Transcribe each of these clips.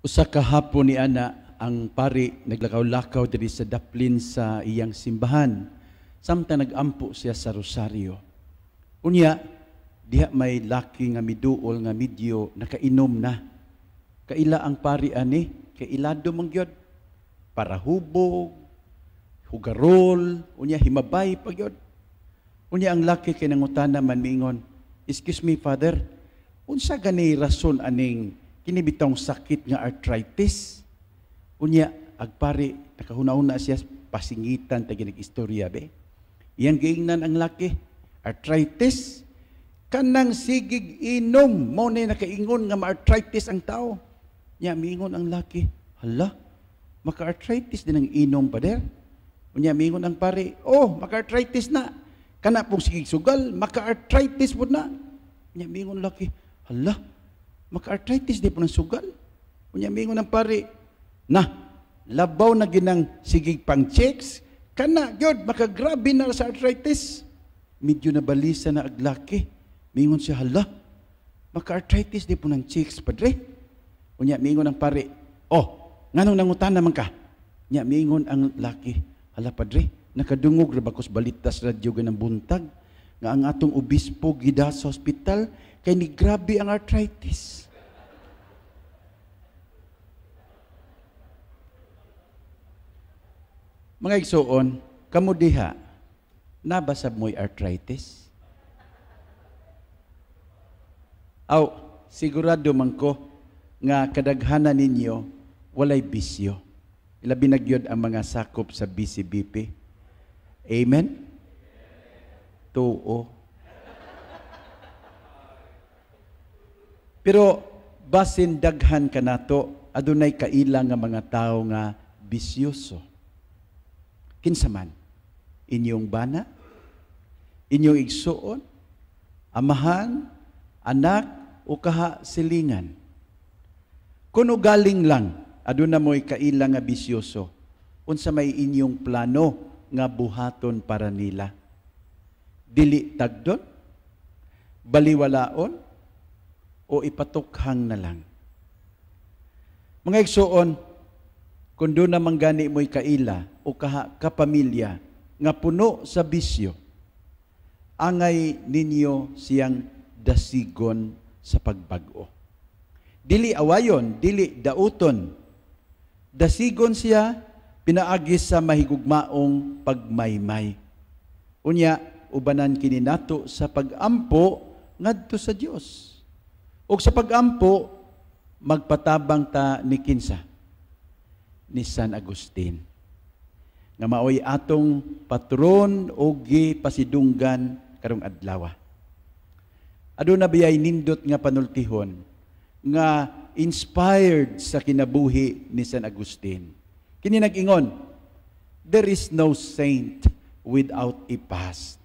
Usa ka hapon ni ana ang pari naglakaw-lakaw diri sa daplin sa iyang simbahan. Samtang nagampo siya sa rosaryo. Unya, diha may laki nga miduol nga medyo nakainom na. Kaila ang pari ani, kailado mong gyud para hubog, hugarol, unya himabay pa gyud. Unya ang laki kay man mingon, "Excuse me, father, unsa gani rason aning kinibitong sakit nga arthritis?" Unya agpari nakahuna-una siya pasingitan ta istorya be. Iyang giingnan ang laki, arthritis kanang sigig inom mo ni nakaingon nga ma-arthritis ang tao. Nya miingon ang laki, hala, maka-arthritis din ang inom pa der. Unya miingon ang pare, oh, maka-arthritis na. Kana pong sigig sugal, maka-arthritis po na. Unya miingon laki, hala, maka-arthritis di po ng sugal. Unya miingon ang pare, na, labaw na ginang sigig pang checks, kana, gyud makagrabe na sa arthritis. Medyo nabalisa na aglaki. Mingon siya, hala, maka-arthritis di po ng chicks, padre. Unya, mingon ang pare, oh, nganong nangutan naman ka? Nya, mingon ang laki, hala padre, nakadungog ra bakos balitas radyo ganang buntag, nga ang atong obispo gida sa hospital, kay ni grabe ang arthritis. Mga igsoon, kamo diha, nabasab mo'y arthritis? Aw, sigurado man ko nga kadaghanan ninyo walay bisyo. Ilabi na gyud ang mga sakop sa BCBP. Amen? Tuo. Pero basin daghan ka nato, adunay kaila nga mga tao nga bisyoso. Kinsa? Inyong bana? Inyong igsuon? Amahan? Anak? O kaha silingan? Kuno galing lang, aduna mo'y kaila nga bisyoso, unsa may inyong plano nga buhaton para nila. Dili tagdon? Baliwalaon? O ipatukhang na lang? Mga igsuon, kung doon naman gani mo'y kaila o kaha, kapamilya nga puno sa bisyo, angay ninyo siyang dasigon sa pagbago. Dili awayon, dili dauton. Dasigon siya pinaagis sa mahigugmaong pagmaymay. Unya, ubanan kini nato sa pagampo ngadto sa Dios. O sa pagampo magpatabang ta ni kinsa ni San Agustin nga maoy atong patron o pasidunggan karong adlaw. Aduna biyay nindot nga panultihon nga inspired sa kinabuhi ni San Agustin. Kini nag-ingon, there is no saint without a past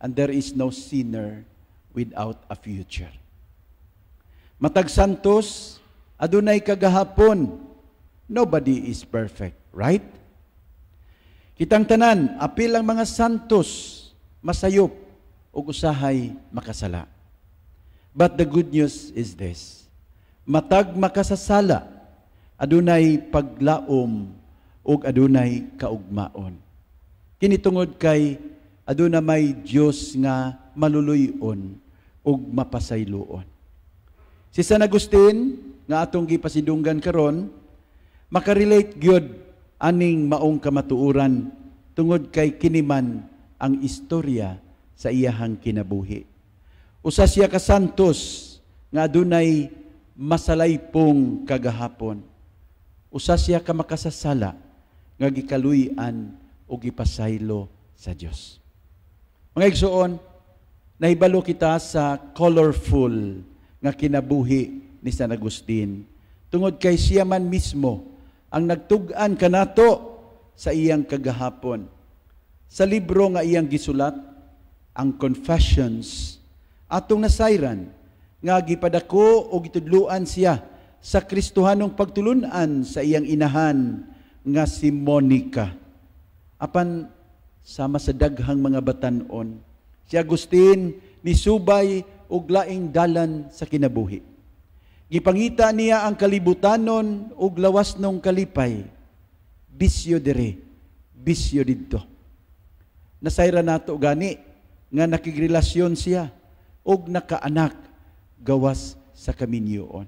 and there is no sinner without a future. Matag santos, adunay kagahapon, nobody is perfect, right? Kitang tanan, apil ang mga santos, masayop, ug usahay makasala. But the good news is this. Matag makasasala, adunay paglaom ug adunay kaugmaon. Kini tungod kay aduna may Dios nga maluluyon ug mapasayloon. Si San Agustin nga atong gipasidunggan karon makarelate gyud aning maong kamatuuran tungod kay kiniman ang istorya sa iyahang kinabuhi. Usa siya ka santos nga adunay masalaypong kagahapon. Usa siya ka makasasala nga gikaluy-an o gipasaylo sa Dios. Mga igsuon, nahibalo kita sa colorful nga kinabuhi ni San Agustin. Tungod kay siya man mismo ang nagtug-an kanato sa iyang kagahapon. Sa libro nga iyang gisulat, ang Confessions, atong nasayran, nga gipadako o gitudluan siya sa Kristohanong pagtulunan sa iyang inahan nga si Monica. Apan sama sa daghang mga batanon, si Agustin ni subay og laing dalan sa kinabuhi. Gipangita niya ang kalibutanon ug lawas nung kalipay. Bisyo dire, bisyo didto. Nasayra nato gani nga nakigrelasyon siya ug nakaanak gawas sa kaminyoon.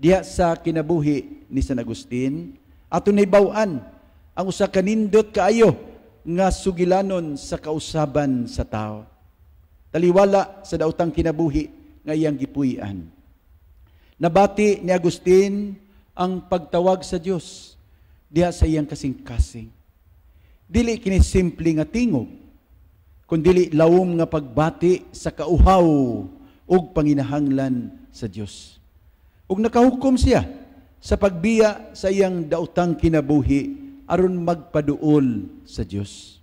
Diya sa kinabuhi ni San Agustin, ato naibawan ang usa kanindot kaayo nga sugilanon sa kausaban sa tao. Taliwala sa daotang kinabuhi nga iyang gipuy-an. Nabati ni Agustin ang pagtawag sa Dios diha sa iyang kasing-kasing. Dili kini simple nga tingog, kundi lawom nga pagbati sa kauhaw ug panginahanglan sa Dios. Ug nakahukom siya sa pagbiya sa iyang daotang kinabuhi aron magpaduol sa Dios.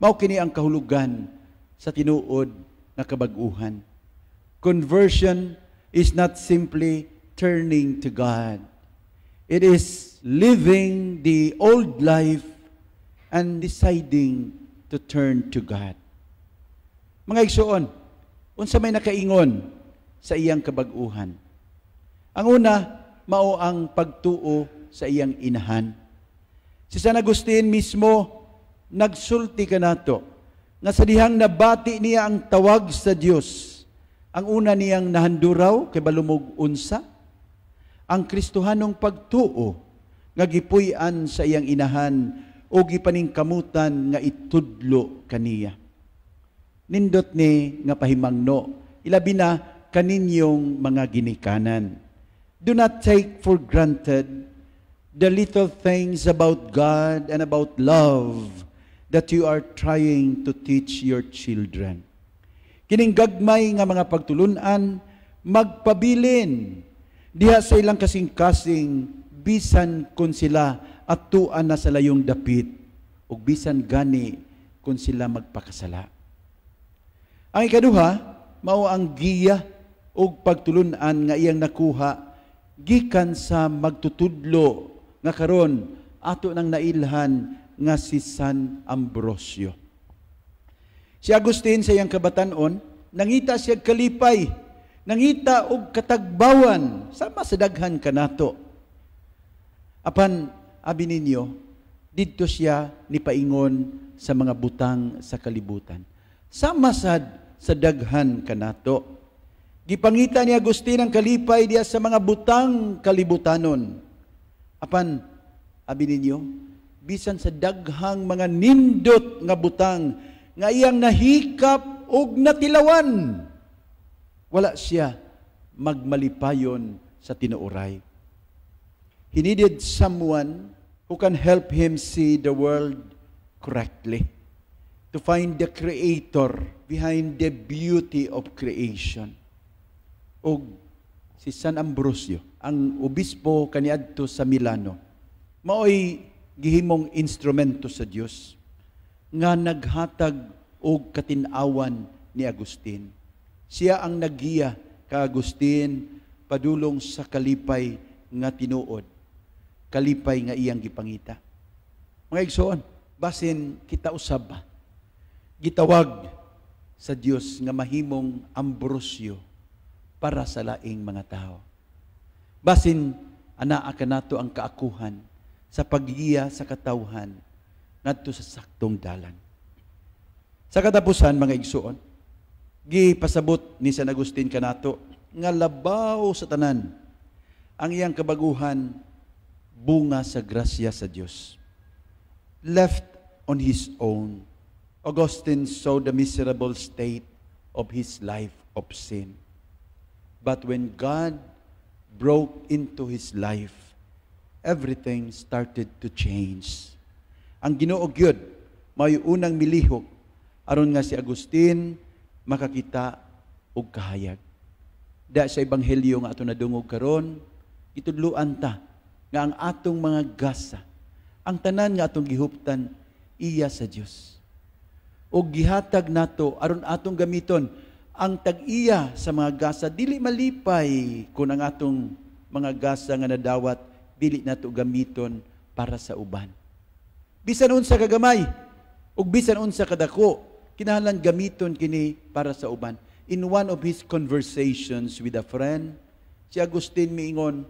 Mao kini ang kahulugan sa tinuod nga kabag-uhan. Conversion is not simply turning to God. It is living the old life and deciding to turn to God. Mga igsoon, unsa may nakaingon sa iyang kabag-uhan. Ang una, mao ang pagtuo sa iyang inahan. Si San Agustin mismo nagsulti kanato nga sa dihang nabati niya ang tawag sa Dios ang una niyang nahanduraw kay balumog unsa ang Kristohanong pagtuo nga gipuy-an sa iyang inahan o gipaningkamutan nga itudlo kaniya. Nindot ni nga pahimangno, ilabi na kaninyong mga ginikanan. Do not take for granted the little things about God and about love that you are trying to teach your children. Kining gagmay nga mga pagtulunan, magpabilin. Diha sa ilang kasing-kasing, bisan kun sila atuan na sa layong dapit, ug bisan gani kun sila magpakasala. Ang ikaduha, mao ang giya ug pagtulunan nga iyang nakuha gikan sa magtutudlo nga karon ato nang nailhan nga si San Ambrosio. Si Agustin sa iyang kabatanon, nangita siya kalipay, nangita og katagbawan, sama sa daghan kanato. Apan, abi ninyo, didto siya ni paingon sa mga butang sa kalibutan. Sama sad sa daghan kanato. Gipangita ni Agustin ang kalipay diya sa mga butang kalibutanon. Apan, abi ninyo, bisan sa daghang mga nindot nga butang nga iyang nahikap og natilawan. Wala siya magmalipayon sa tinuoray. He needed someone who can help him see the world correctly, to find the creator behind the beauty of creation. Og si San Ambrosio, ang obispo kaniadto sa Milano, maoy gihimong instrumento sa Dios nga naghatag og katinawan ni Agustin. Siya ang nagiya ka Agustin padulong sa kalipay nga tinuod. Kalipay nga iyang gipangita. Mga igsoon, basin kita usab gitawag sa Dios nga mahimong ambrosyo para sa laing mga tao. Basin anaa ka nato ang kaakuhan sa pagiya sa katawhan ngadto sa saktong dalan. Sa katapusan mga igsuon, gipasabot ni San Agustin kanato nga labaw sa tanan ang iyang kabaguhan bunga sa grasya sa Dios. Left on his own, Augustine saw the miserable state of his life of sin. But when God broke into his life, everything started to change. Ang Ginoo gyud may unang milihok aron nga si Agustin makakita og kahayag. Da sa ebanghelyo nga ato nadungog karon, itudluan ta nga ang atong mga gasa, ang tanan nga atong gihuptan iya sa Dios. O gihatag nato aron atong gamiton ang tag-iya sa mga gasa dili malipay kun ang atong mga gasa nga nadawat dili nato gamiton para sa uban Bisan unsa kagamay ug bisan unsa kadako, kinahanglan gamiton kini para sa uban. In one of his conversations with a friend, Si Agustin miingon,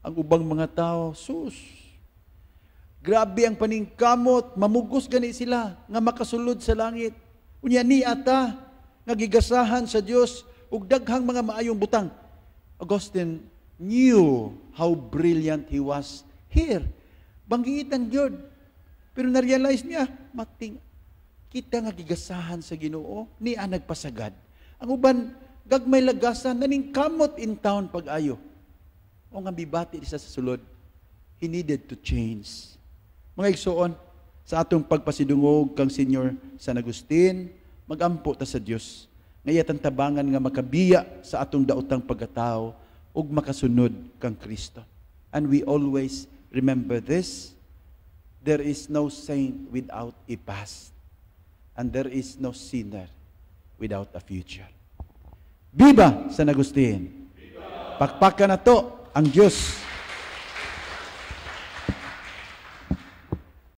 ang ubang mga tao, sus, grabe ang paningkamot, mamugos gani sila, nga makasulod sa langit. Unya ni ata, nga gigasahan sa Dios ug daghang mga maayong butang. Augustine knew how brilliant he was here. Banggitan gyud. Pero na-realize niya, mating kita nga gigasahan sa Ginoo ni ang nagpasagad. Ang uban gagmay lagasan naning kamot in town pag-ayo. O nga bibati isa sa sulod, he needed to change. Mga igsoon, sa atong pagpasidungog kang Senior San Agustin, magampo ta sa Dios. Ngayat ang tabangan nga makabiya sa atong daotang pagkatao ug makasunod kang Kristo. And we always remember this, there is no saint without a past and there is no sinner without a future. Viva San Agustin! Pakpakan na to ang Diyos